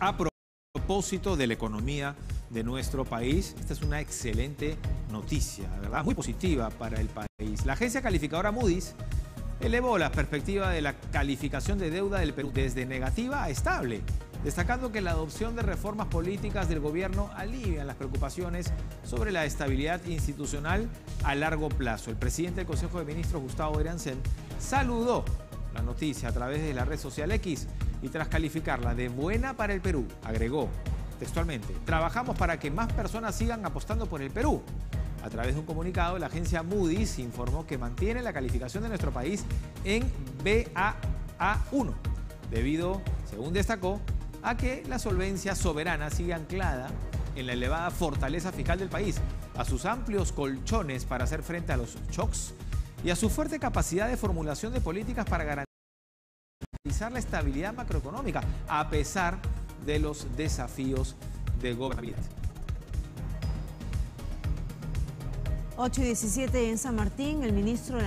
A propósito de la economía de nuestro país, esta es una excelente noticia, ¿verdad? Muy positiva para el país. La agencia calificadora Moody's elevó la perspectiva de la calificación de deuda del Perú desde negativa a estable, destacando que la adopción de reformas políticas del gobierno alivian las preocupaciones sobre la estabilidad institucional a largo plazo. El presidente del Consejo de Ministros, Gustavo Eranzen, saludó la noticia a través de la red social X y tras calificarla de buena para el Perú, agregó textualmente, trabajamos para que más personas sigan apostando por el Perú. A través de un comunicado, la agencia Moody's informó que mantiene la calificación de nuestro país en BAA1, debido, según destacó, a que la solvencia soberana sigue anclada en la elevada fortaleza fiscal del país, a sus amplios colchones para hacer frente a los shocks y a su fuerte capacidad de formulación de políticas para garantizar la estabilidad macroeconómica, a pesar de los desafíos de gobernabilidad. 8 y 17 en San Martín, el ministro de la